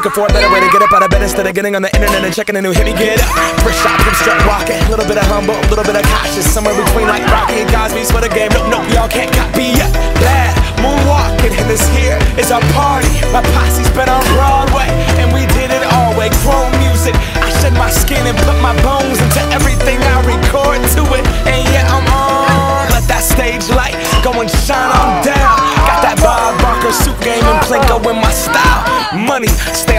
Looking for a better way to get up out of bed instead of getting on the internet and checking a new hit me get up. First shot, I'm strut walking. A little bit of humble, a little bit of cautious. Somewhere between like Rocky and Cosby's for the game. Nope, nope, y'all can't copy yet. Bad moonwalking, and this here is our party. My posse's been on Broadway, and we did it all way. Chrome music. I shed my skin and put my bones into everything I record to it. And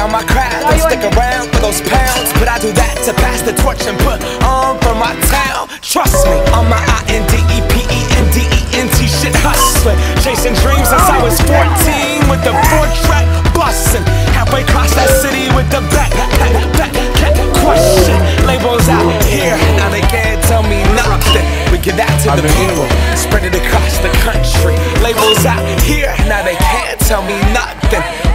on my craft and stick around for those pounds. But I do that to pass the torch and put on for my town. Trust me, on my I N D E P E N D E N T shit hustling. Chasing dreams since I was 14 with the four track bustin'. Halfway across that city with the back, back, back, back question. Labels out here, now they can't tell me nothing. We give that to the people, spread it across the country. Labels out here, now they can't tell me nothing.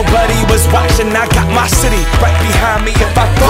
nobody was watching. I got my city right behind me. If I fall,